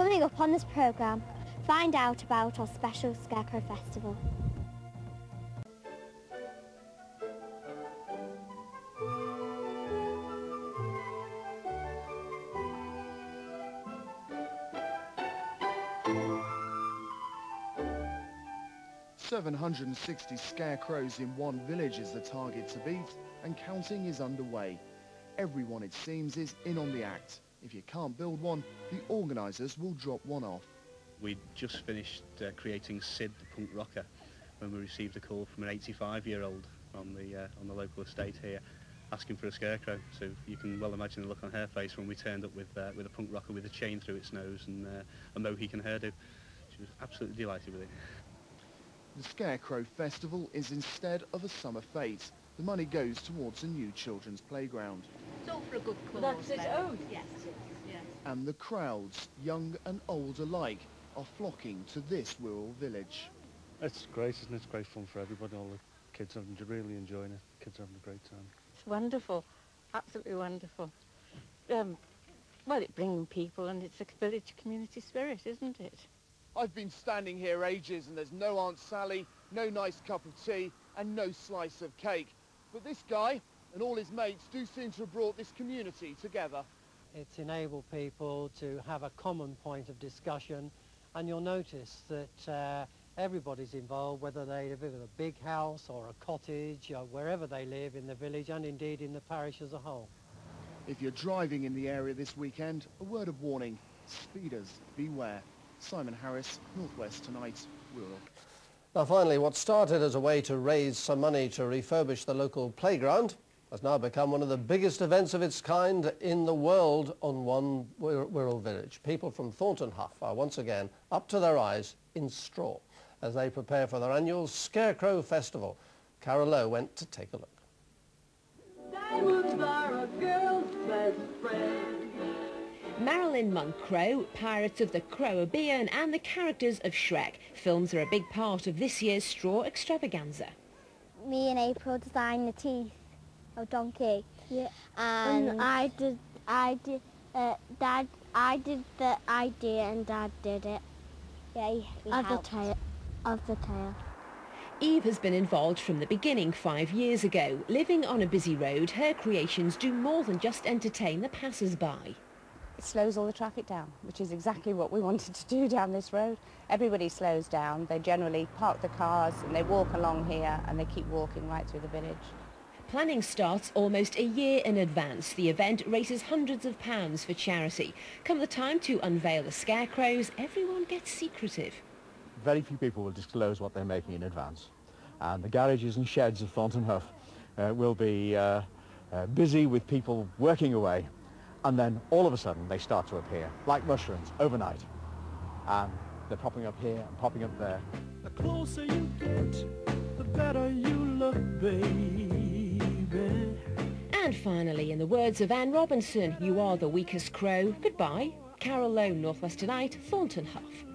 Coming up on this programme, find out about our special Scarecrow Festival. Seven hundred and sixty scarecrows in one village is the target to beat, and counting is underway. Everyone, it seems, is in on the act. If you can't build one, the organisers will drop one off. We just finished uh, creating Sid the punk rocker when we received a call from an 85-year-old on the uh, on the local estate here asking for a scarecrow. So you can well imagine the look on her face when we turned up with uh, with a punk rocker with a chain through its nose and uh, a Mohican hairdo. She was absolutely delighted with it. The Scarecrow Festival is instead of a summer fete. The money goes towards a new children's playground. It's all for a good cause. That's it. then. Oh. Yes, yes. And the crowds, young and old alike, are flocking to this rural village. It's great, isn't it? It's great fun for everybody. All the kids are really enjoying it. Kids are having a great time. It's wonderful, absolutely wonderful. Um, well, it brings people and it's a village community spirit, isn't it? I've been standing here ages and there's no Aunt Sally, no nice cup of tea and no slice of cake. But this guy and all his mates do seem to have brought this community together. It's enabled people to have a common point of discussion and you'll notice that uh, everybody's involved, whether they live in a big house or a cottage or wherever they live in the village and indeed in the parish as a whole. If you're driving in the area this weekend, a word of warning, speeders, beware. Simon Harris, Northwest Tonight, Rural. Now finally, what started as a way to raise some money to refurbish the local playground has now become one of the biggest events of its kind in the world on one Wirral village. People from Thornton Hough are once again up to their eyes in straw as they prepare for their annual Scarecrow Festival. Carol Lowe went to take a look. Diamonds are a girl's best friend. Marilyn Monroe, Pirates of the Caribbean and the characters of Shrek. Films are a big part of this year's straw extravaganza. Me and April designed the teeth of Donkey. Yeah. And, And I did, I did, uh, Dad, I did the idea and Dad did it. yeah, he- we Of the tail, of the tail. Eve has been involved from the beginning five years ago. Living on a busy road, her creations do more than just entertain the passers-by. It slows all the traffic down, which is exactly what we wanted to do down this road. Everybody slows down. They generally park the cars and they walk along here and they keep walking right through the village. Planning starts almost a year in advance. The event raises hundreds of pounds for charity. Come the time to unveil the scarecrows, everyone gets secretive. very few people will disclose what they're making in advance. And the garages and sheds of Thornton Hough uh, will be uh, uh, busy with people working away. And then all of a sudden they start to appear, like mushrooms, overnight. And they're popping up here and popping up there. The closer you get, the better you look, baby. And finally, in the words of Anne Robinson, you are the weakest crow. Goodbye. Carol Lowe, Northwest Tonight, Thornton Hough.